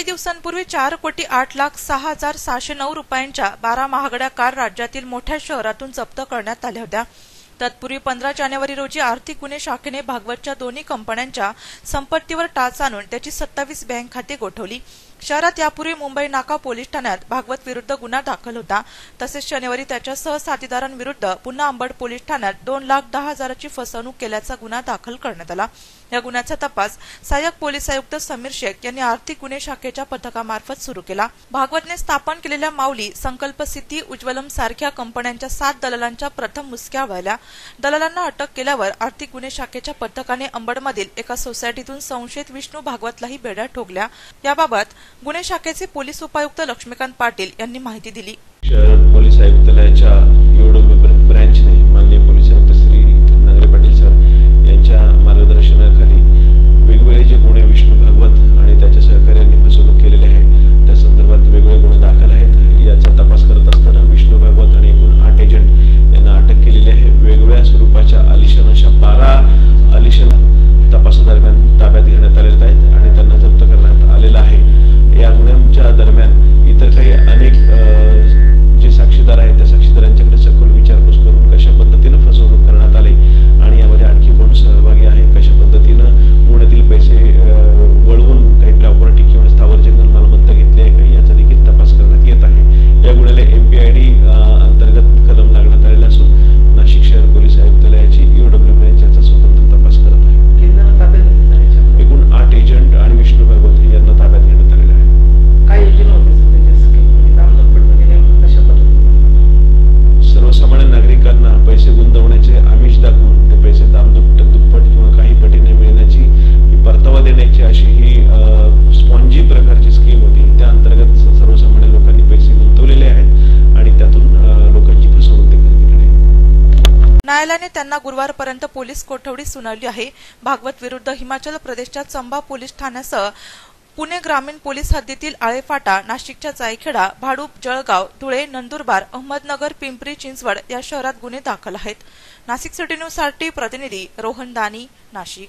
काही दिवसांपूर्वी चार कोटी आठ लाख सहा हजार सहाशे नऊ रुपयांच्या बारा महागड्या कार राज्यातील मोठ्या शहरातून जप्त करण्यात आल्या होत्या. तत्पूर्वी पंधरा जानेवारी रोजी आर्थिक गुन्हे शाखेने भागवतच्या दोन्ही कंपन्यांच्या संपत्तीवर टाच आणून त्याची सत्तावीस बँक खाती गोठवली. शहरात यापूर्वी मुंबई नाका पोलीस ठाण्यात भागवत विरुद्ध गुन्हा दाखल होता. तसेच शनिवारी त्याच्या सहसाथीदारांविरुद्ध पुन्हा अंबड पोलीस ठाण्यात दोन लाख दहा हजाराची फसवणूक केल्याचा गुन्हा दाखल करण्यात आला. या गुन्ह्याचा तपास सहाय्यक पोलीस आयुक्त समीर शेख यांनी आर्थिक गुन्हे शाखेच्या पथकामार्फत सुरू केला. भागवतने स्थापन केलेल्या माऊली संकल्प सिद्धी उज्ज्वलम सारख्या कंपन्यांच्या सात दलालांच्या प्रथम मुसक्या वळल्या दलालांना अटक केल्यावर आर्थिक गुन्हे शाखेच्या पथकाने अंबडमधील एका सोसायटीतून संशयित विष्णू भागवतलाही बेड्या ठोकल्या. याबाबत गुन्हे शाखेचे पोलीस उपायुक्त लक्ष्मीकांत पाटील यांनी माहिती दिली. शहर पोलीस आयुक्त अशी ही स्पॉन्जी प्रकारची स्कीम होती. त्या अंतर्गत सर्वसामान्य लोकांनी पैसे गुंतवलेले आहेत आणि त्यातून लोकांची फसवणूक देखील केलेली आहे. न्यायालयाने त्यांना गुरुवारपर्यंत पोलीस कोठडी सुनावली आहे. भागवत विरुद्ध हिमाचल प्रदेशच्या चंबा पोलीस ठाण्यासह पुणे ग्रामीण पोलीस हद्दीतील आळेफाटा नाशिकच्या जायखेडा भाडूप जळगाव धुळे नंदुरबार अहमदनगर पिंपरी चिंचवड या शहरात गुन्हे दाखल आहेत. नाशिक सिटी न्यूजसाठी प्रतिनिधी रोहन दानी नाशिक.